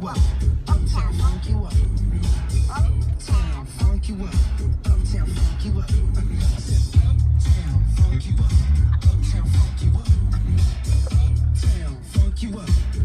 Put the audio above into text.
you up. Funk you up. Funk you up. Funk you up. Funk you up. Funk you up. Funk you up.